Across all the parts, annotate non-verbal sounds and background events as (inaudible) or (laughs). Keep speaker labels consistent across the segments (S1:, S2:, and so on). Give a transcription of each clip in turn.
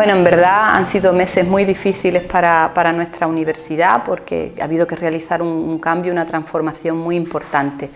S1: Bueno, en verdad han sido meses muy difíciles para, nuestra universidad porque ha habido que realizar un, cambio, una transformación muy importante.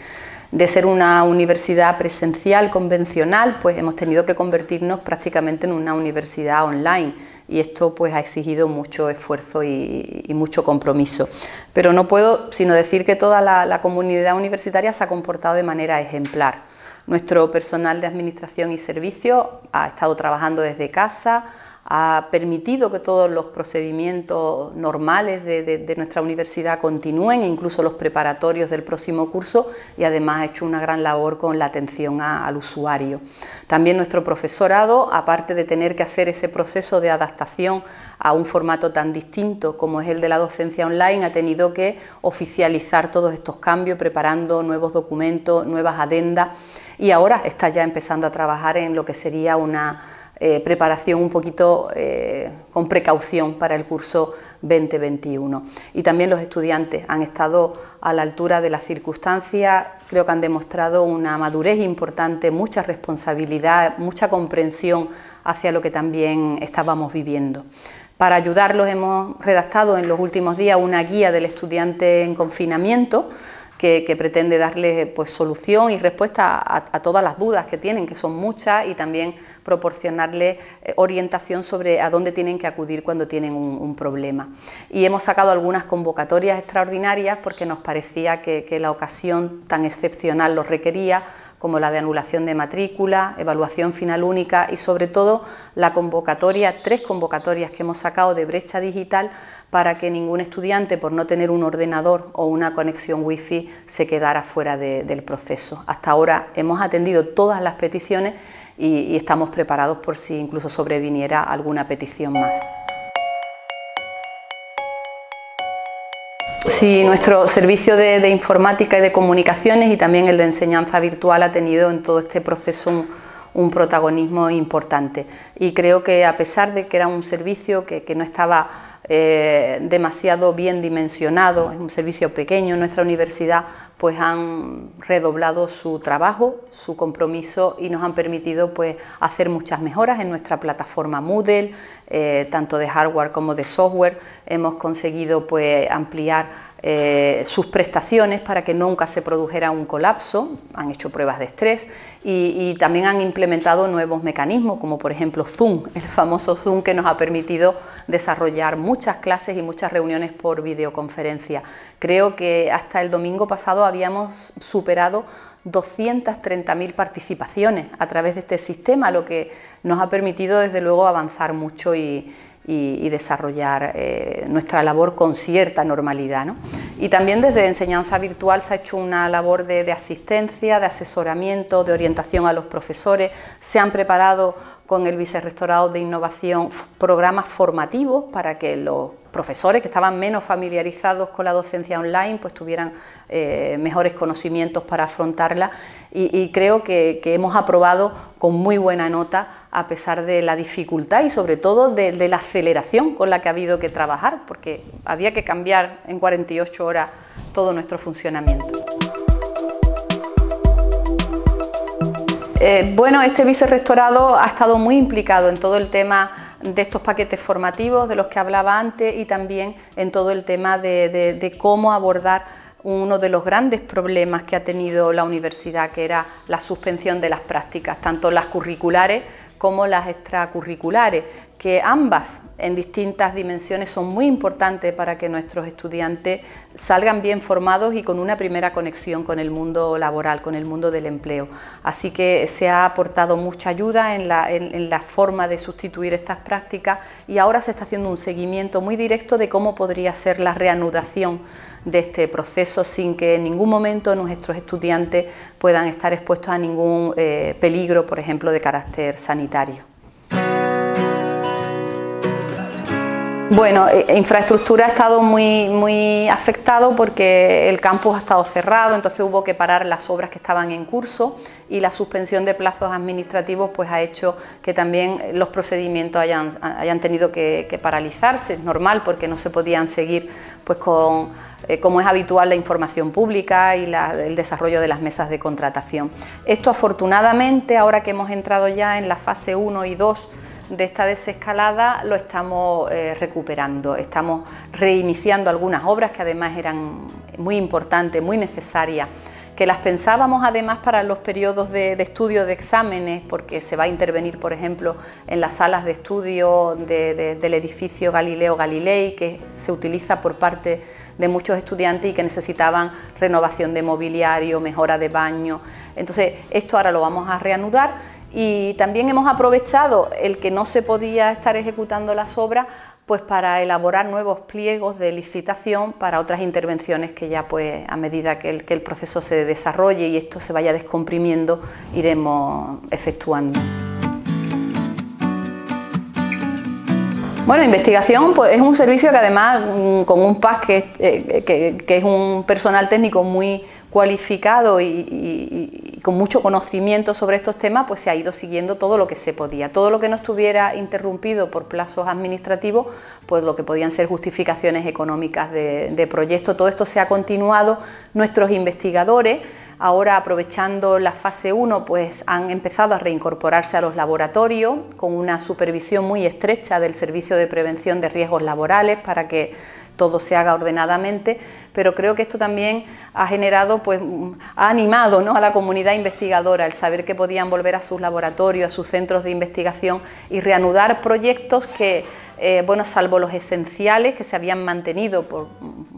S1: De ser una universidad presencial convencional, pues hemos tenido que convertirnos prácticamente en una universidad online y esto pues ha exigido mucho esfuerzo y, mucho compromiso. Pero no puedo sino decir que toda la comunidad universitaria se ha comportado de manera ejemplar. Nuestro personal de administración y servicio ha estado trabajando desde casa, ha permitido que todos los procedimientos normales de, nuestra universidad continúen, incluso los preparatorios del próximo curso, y además ha hecho una gran labor con la atención al usuario. También nuestro profesorado, aparte de tener que hacer ese proceso de adaptación a un formato tan distinto como es el de la docencia online, ha tenido que oficializar todos estos cambios, preparando nuevos documentos, nuevas adendas, y ahora está ya empezando a trabajar en lo que sería una eh, preparación un poquito eh, con precaución para el curso 2021. Y también los estudiantes han estado a la altura de las circunstancias, creo que han demostrado una madurez importante, mucha responsabilidad, mucha comprensión hacia lo que también estábamos viviendo. Para ayudarlos hemos redactado en los últimos días una guía del estudiante en confinamiento, que, pretende darle pues, solución y respuesta a, todas las dudas que tienen, que son muchas, y también proporcionarles eh, orientación sobre a dónde tienen que acudir cuando tienen un, problema. Y hemos sacado algunas convocatorias extraordinarias porque nos parecía que, que la ocasión tan excepcional lo requería como la de anulación de matrícula, evaluación final única y sobre todo la convocatoria, tres convocatorias que hemos sacado de brecha digital para que ningún estudiante por no tener un ordenador o una conexión wifi se quedara fuera del proceso. Hasta ahora hemos atendido todas las peticiones y estamos preparados por si incluso sobreviniera alguna petición más. Sí, nuestro servicio de, informática y de comunicaciones y también el de enseñanza virtual ha tenido en todo este proceso un, protagonismo importante. Y creo que a pesar de que era un servicio que, que no estaba eh, demasiado bien dimensionado, es un servicio pequeño en nuestra universidad, pues han redoblado su trabajo, su compromiso y nos han permitido pues, hacer muchas mejoras en nuestra plataforma Moodle, eh, tanto de hardware como de software. Hemos conseguido pues, ampliar eh, sus prestaciones para que nunca se produjera un colapso, han hecho pruebas de estrés y, también han implementado nuevos mecanismos, como por ejemplo Zoom, (laughs) el famoso Zoom que nos ha permitido desarrollar muchas clases y muchas reuniones por videoconferencia. Creo que hasta el domingo pasado habíamos superado 230.000 participaciones a través de este sistema, lo que nos ha permitido desde luego avanzar mucho y, desarrollar eh, nuestra labor con cierta normalidad. Y también desde enseñanza virtual se ha hecho una labor de, de asistencia, de asesoramiento, de orientación a los profesores, se han preparado con el Vicerrectorado de Innovación programas formativos para que los profesores que estaban menos familiarizados con la docencia online pues tuvieran eh, mejores conocimientos para afrontarla y, creo que, hemos aprobado con muy buena nota a pesar de la dificultad y sobre todo de, la aceleración con la que ha habido que trabajar porque había que cambiar en 48 horas todo nuestro funcionamiento. Eh, bueno, este vicerrectorado ha estado muy implicado en todo el tema de estos paquetes formativos de los que hablaba antes y también en todo el tema de cómo abordar uno de los grandes problemas que ha tenido la universidad, que era la suspensión de las prácticas, tanto las curriculares como las extracurriculares, que ambas en distintas dimensiones son muy importantes para que nuestros estudiantes salgan bien formados y con una primera conexión con el mundo laboral, con el mundo del empleo. Así que se ha aportado mucha ayuda en la, forma de sustituir estas prácticas y ahora se está haciendo un seguimiento muy directo de cómo podría ser la reanudación de este proceso sin que en ningún momento nuestros estudiantes puedan estar expuestos a ningún eh, peligro, por ejemplo, de carácter sanitario. Bueno, eh, infraestructura ha estado muy, muy afectado porque el campus ha estado cerrado, entonces hubo que parar las obras que estaban en curso y la suspensión de plazos administrativos pues ha hecho que también los procedimientos hayan, tenido que, paralizarse, es normal porque no se podían seguir pues con, eh, como es habitual, la información pública y el desarrollo de las mesas de contratación. Esto afortunadamente, ahora que hemos entrado ya en la fase 1 y 2 de esta desescalada lo estamos eh, recuperando. Estamos reiniciando algunas obras que además eran muy importantes, muy necesarias que las pensábamos además para los periodos de, estudio de exámenes, porque se va a intervenir, por ejemplo, en las salas de estudio del edificio Galileo Galilei, que se utiliza por parte de muchos estudiantes y que necesitaban renovación de mobiliario, mejora de baño. Entonces, esto ahora lo vamos a reanudar y también hemos aprovechado el que no se podía estar ejecutando las obras pues para elaborar nuevos pliegos de licitación para otras intervenciones que ya pues a medida que el, que el proceso se desarrolle y esto se vaya descomprimiendo iremos efectuando. Bueno, investigación pues, es un servicio que además mm, con un PAS que, eh, que, es un personal técnico muy cualificado y, con mucho conocimiento sobre estos temas, pues se ha ido siguiendo todo lo que se podía. Todo lo que no estuviera interrumpido por plazos administrativos, pues lo que podían ser justificaciones económicas de, de proyecto, todo esto se ha continuado. Nuestros investigadores Ahora, aprovechando la fase 1, pues han empezado a reincorporarse a los laboratorios con una supervisión muy estrecha del Servicio de Prevención de Riesgos Laborales para que todo se haga ordenadamente, pero creo que esto también ha generado, pues, ha animado ¿no? a la comunidad investigadora el saber que podían volver a sus laboratorios, a sus centros de investigación y reanudar proyectos que, eh, bueno, salvo los esenciales que se habían mantenido por,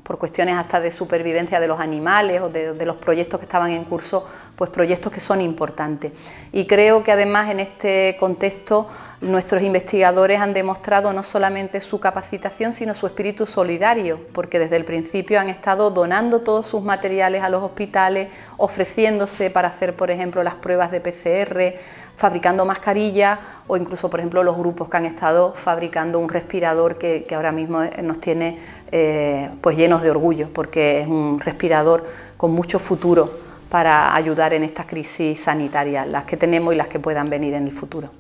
S1: por cuestiones hasta de supervivencia de los animales o de, los proyectos que estaban en curso, pues proyectos que son importantes. Y creo que además en este contexto nuestros investigadores han demostrado no solamente su capacitación, sino su espíritu solidario, porque desde el principio han estado donando todos sus materiales a los hospitales, ofreciéndose para hacer, por ejemplo, las pruebas de PCR, fabricando mascarillas o incluso, por ejemplo, los grupos que han estado fabricando un respirador que, ahora mismo nos tiene eh, pues llenos de orgullo, porque es un respirador con mucho futuro para ayudar en estas crisis sanitarias, las que tenemos y las que puedan venir en el futuro.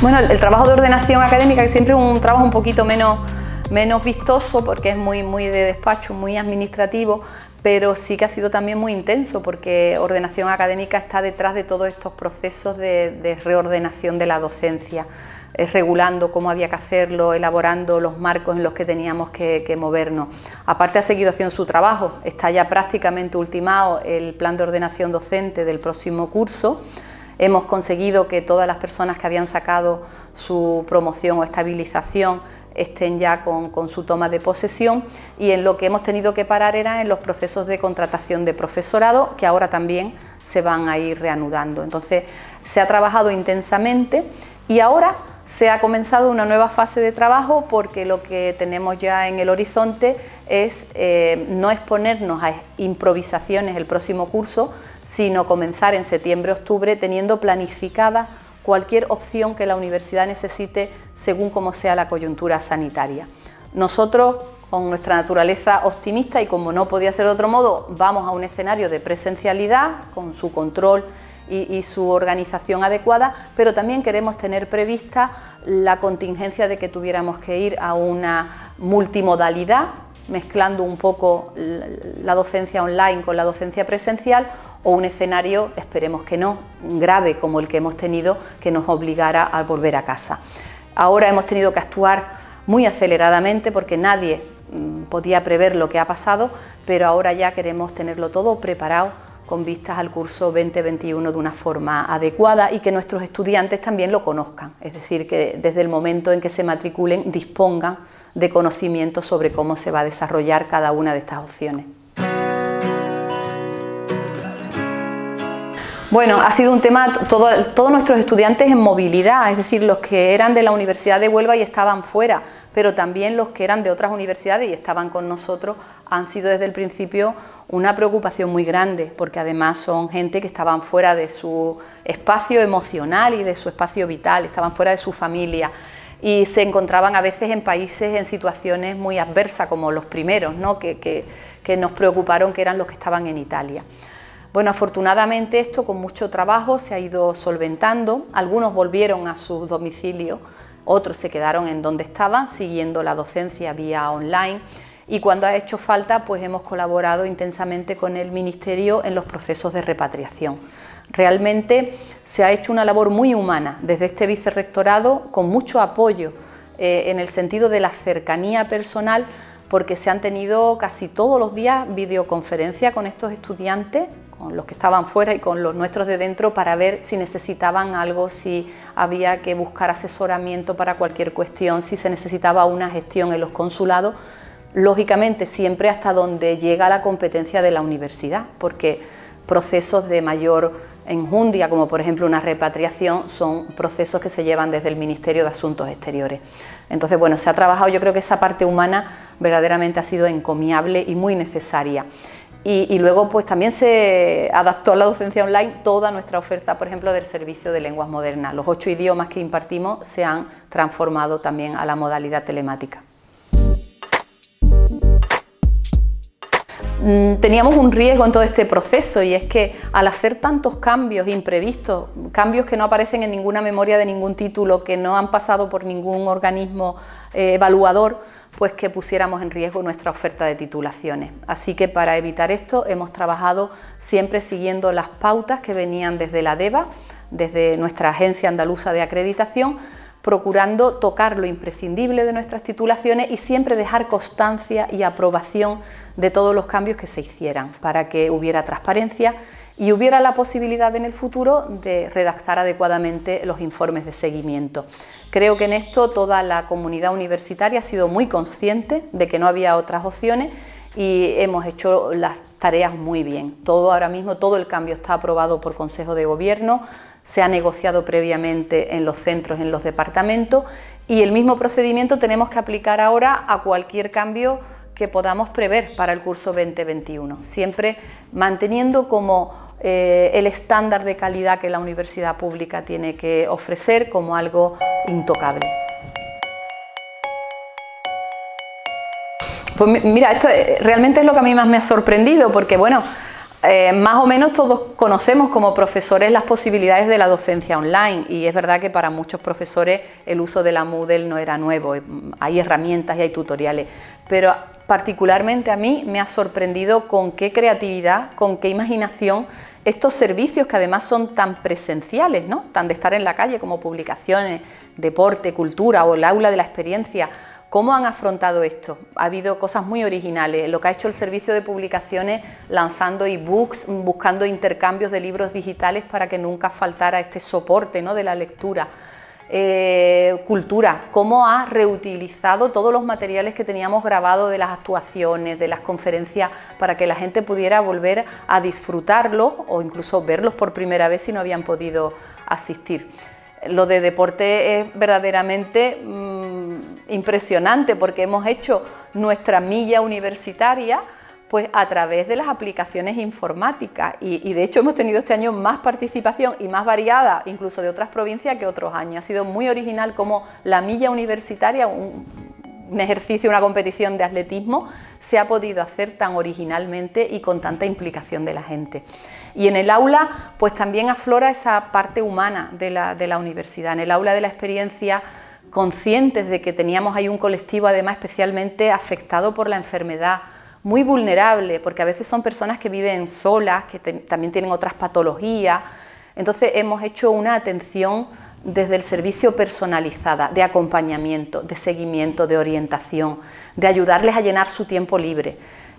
S1: Bueno, el, trabajo de ordenación académica, que siempre un trabajo un poquito menos, menos vistoso porque es muy, muy de despacho, muy administrativo, pero sí que ha sido también muy intenso porque ordenación académica está detrás de todos estos procesos de, reordenación de la docencia, regulando cómo había que hacerlo, elaborando los marcos en los que teníamos que, movernos. Aparte ha seguido haciendo su trabajo, está ya prácticamente ultimado el plan de ordenación docente del próximo curso. Hemos conseguido que todas las personas que habían sacado su promoción o estabilización estén ya con, su toma de posesión y en lo que hemos tenido que parar era en los procesos de contratación de profesorado que ahora también se van a ir reanudando. Entonces se ha trabajado intensamente y ahora se ha comenzado una nueva fase de trabajo porque lo que tenemos ya en el horizonte es eh, no exponernos a improvisaciones el próximo curso, sino comenzar en septiembre-octubre teniendo planificada cualquier opción que la universidad necesite según como sea la coyuntura sanitaria. Nosotros, con nuestra naturaleza optimista y como no podía ser de otro modo, vamos a un escenario de presencialidad con su control y, su organización adecuada, pero también queremos tener prevista la contingencia de que tuviéramos que ir a una multimodalidad mezclando un poco la docencia online con la docencia presencial o un escenario, esperemos que no, grave como el que hemos tenido, que nos obligara a volver a casa. Ahora hemos tenido que actuar muy aceleradamente porque nadie mm, podía prever lo que ha pasado, pero ahora ya queremos tenerlo todo preparado con vistas al curso 2021 de una forma adecuada y que nuestros estudiantes también lo conozcan, es decir, que desde el momento en que se matriculen dispongan de conocimiento sobre cómo se va a desarrollar cada una de estas opciones. Bueno, ha sido un tema, todos nuestros estudiantes en movilidad, es decir, los que eran de la Universidad de Huelva y estaban fuera, pero también los que eran de otras universidades y estaban con nosotros, han sido desde el principio una preocupación muy grande, porque además son gente que estaban fuera de su espacio emocional y de su espacio vital, estaban fuera de su familia y se encontraban a veces en países en situaciones muy adversas, como los primeros, ¿no? que, que nos preocuparon, que eran los que estaban en Italia. Bueno, afortunadamente esto con mucho trabajo se ha ido solventando, algunos volvieron a su domicilio, otros se quedaron en donde estaban siguiendo la docencia vía online y cuando ha hecho falta pues hemos colaborado intensamente con el Ministerio en los procesos de repatriación. Realmente se ha hecho una labor muy humana desde este vicerrectorado con mucho apoyo eh, en el sentido de la cercanía personal porque se han tenido casi todos los días videoconferencias con estos estudiantes, con los que estaban fuera y con los nuestros de dentro, para ver si necesitaban algo, si había que buscar asesoramiento para cualquier cuestión, si se necesitaba una gestión en los consulados, lógicamente siempre hasta donde llega la competencia de la universidad, porque procesos de mayor enjundia, como por ejemplo una repatriación, son procesos que se llevan desde el Ministerio de Asuntos Exteriores. Entonces, bueno, se ha trabajado, yo creo que esa parte humana verdaderamente ha sido encomiable y muy necesaria. Y, luego, pues también se adaptó a la docencia online toda nuestra oferta, por ejemplo, del servicio de lenguas modernas. Los ocho idiomas que impartimos se han transformado también a la modalidad telemática. Mm, teníamos un riesgo en todo este proceso y es que al hacer tantos cambios imprevistos, cambios que no aparecen en ninguna memoria de ningún título, que no han pasado por ningún organismo eh, evaluador, pues que pusiéramos en riesgo nuestra oferta de titulaciones. Así que para evitar esto hemos trabajado siempre siguiendo las pautas que venían desde la DEVA, desde nuestra agencia andaluza de acreditación, procurando tocar lo imprescindible de nuestras titulaciones y siempre dejar constancia y aprobación de todos los cambios que se hicieran para que hubiera transparencia y hubiera la posibilidad en el futuro de redactar adecuadamente los informes de seguimiento. Creo que en esto toda la comunidad universitaria ha sido muy consciente de que no había otras opciones y hemos hecho las tareas muy bien. Todo ahora mismo, todo el cambio está aprobado por Consejo de Gobierno, se ha negociado previamente en los centros, en los departamentos y el mismo procedimiento tenemos que aplicar ahora a cualquier cambio que podamos prever para el curso 2021, siempre manteniendo como eh, el estándar de calidad que la universidad pública tiene que ofrecer como algo intocable. Pues mira, esto eh, realmente es lo que a mí más me ha sorprendido, porque bueno, eh, más o menos todos conocemos como profesores las posibilidades de la docencia online y es verdad que para muchos profesores el uso de la Moodle no era nuevo, hay herramientas y hay tutoriales, pero particularmente a mí me ha sorprendido con qué creatividad, con qué imaginación estos servicios que además son tan presenciales, ¿no? tan de estar en la calle como publicaciones, deporte, cultura o el aula de la experiencia ¿Cómo han afrontado esto? Ha habido cosas muy originales, lo que ha hecho el servicio de publicaciones lanzando ebooks, buscando intercambios de libros digitales para que nunca faltara este soporte ¿no? de la lectura. Eh, cultura, cómo ha reutilizado todos los materiales que teníamos grabados de las actuaciones, de las conferencias, para que la gente pudiera volver a disfrutarlos o incluso verlos por primera vez si no habían podido asistir. Lo de deporte es verdaderamente mm, impresionante porque hemos hecho nuestra milla universitaria pues a través de las aplicaciones informáticas y, de hecho hemos tenido este año más participación y más variada incluso de otras provincias que otros años. Ha sido muy original como la milla universitaria, un, ejercicio, una competición de atletismo, se ha podido hacer tan originalmente y con tanta implicación de la gente. Y en el aula, pues también aflora esa parte humana de la, universidad. En el aula de la experiencia, conscientes de que teníamos ahí un colectivo además especialmente afectado por la enfermedad, muy vulnerable, porque a veces son personas que viven solas, que también tienen otras patologías. Entonces hemos hecho una atención desde el servicio personalizada, de acompañamiento, de seguimiento, de orientación, de ayudarles a llenar su tiempo libre.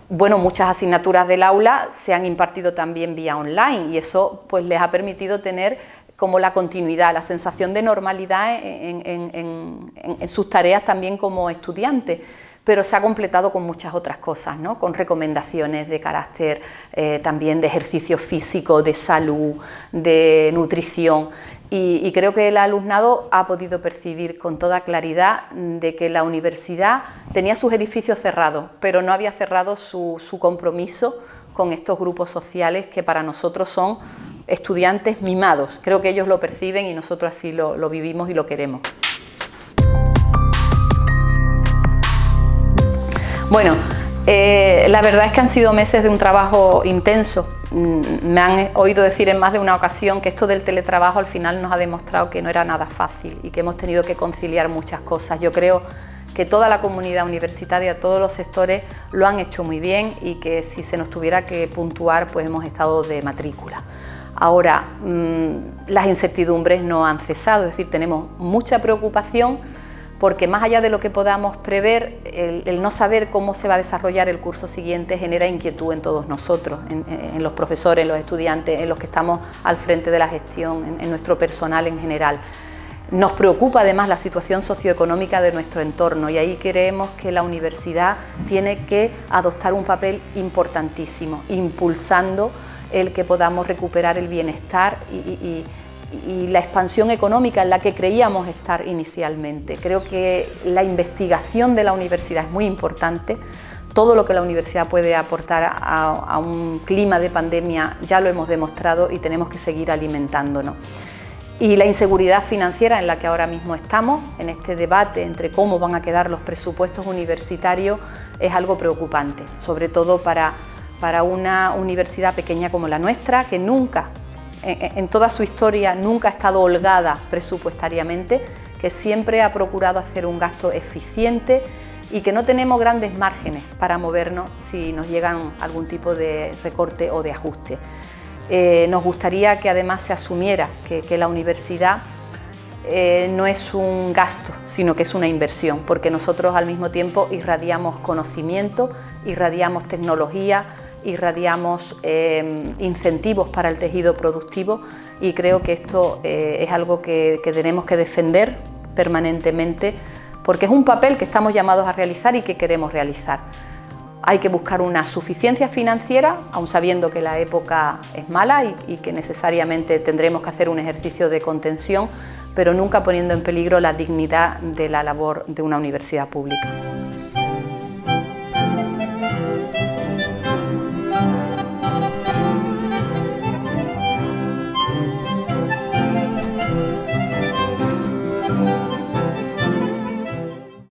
S1: Bueno, muchas asignaturas del aula se han impartido también vía online y eso pues les ha permitido tener como la continuidad, la sensación de normalidad en, sus tareas también como estudiantes pero se ha completado con muchas otras cosas, ¿no? con recomendaciones de carácter eh, también de ejercicio físico, de salud, de nutrición. Y, creo que el alumnado ha podido percibir con toda claridad de que la universidad tenía sus edificios cerrados, pero no había cerrado su, compromiso con estos grupos sociales que para nosotros son estudiantes mimados. Creo que ellos lo perciben y nosotros así lo vivimos y lo queremos. Bueno, eh, la verdad es que han sido meses de un trabajo intenso. Mm, me han oído decir en más de una ocasión que esto del teletrabajo al final nos ha demostrado que no era nada fácil y que hemos tenido que conciliar muchas cosas. Yo creo que toda la comunidad universitaria, todos los sectores lo han hecho muy bien y que si se nos tuviera que puntuar, pues hemos estado de matrícula. Ahora, mm, las incertidumbres no han cesado, es decir, tenemos mucha preocupación porque más allá de lo que podamos prever, el, no saber cómo se va a desarrollar el curso siguiente genera inquietud en todos nosotros, en, los profesores, en los estudiantes, en los que estamos al frente de la gestión, en, nuestro personal en general. Nos preocupa además la situación socioeconómica de nuestro entorno y ahí creemos que la universidad tiene que adoptar un papel importantísimo, impulsando el que podamos recuperar el bienestar y y la expansión económica en la que creíamos estar inicialmente. Creo que la investigación de la universidad es muy importante. Todo lo que la universidad puede aportar a, un clima de pandemia ya lo hemos demostrado y tenemos que seguir alimentándonos. Y la inseguridad financiera en la que ahora mismo estamos, en este debate entre cómo van a quedar los presupuestos universitarios, es algo preocupante, sobre todo para, para una universidad pequeña como la nuestra, que nunca en, toda su historia nunca ha estado holgada presupuestariamente, que siempre ha procurado hacer un gasto eficiente y que no tenemos grandes márgenes para movernos si nos llegan algún tipo de recorte o de ajuste. Eh, nos gustaría que además se asumiera que, la universidad eh, no es un gasto, sino que es una inversión, porque nosotros al mismo tiempo irradiamos conocimiento, irradiamos tecnología, irradiamos eh, incentivos para el tejido productivo y creo que esto eh, es algo que, tenemos que defender permanentemente porque es un papel que estamos llamados a realizar y que queremos realizar. Hay que buscar una suficiencia financiera, aun sabiendo que la época es mala y que necesariamente tendremos que hacer un ejercicio de contención, pero nunca poniendo en peligro la dignidad de la labor de una universidad pública.